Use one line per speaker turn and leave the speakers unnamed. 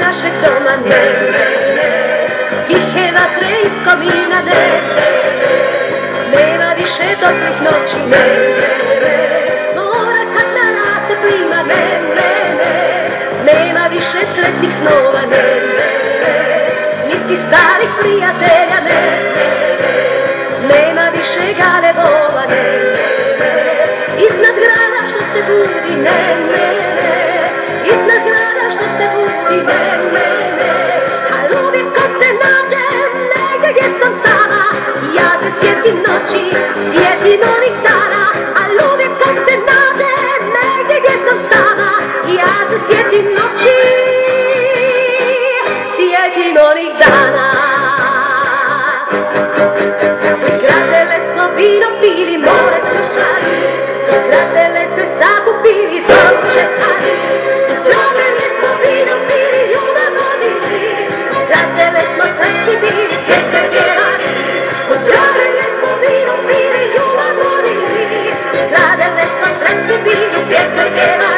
našeg doma ne. Tihe vatre iz komina ne Nema više dobrih noći ne. Mora kad naraste plima ne. Nema više sretnih snova ne. Niti starih prijatelja ne. Nema više galebova ne. Iznad grada što se budi ne. di noci siete è dimonitada a love consennate meglio che son sana. Ja se si è di noci si è dimonitada Zgrade lesno vino pili more slušali ciudad el descontracto vino,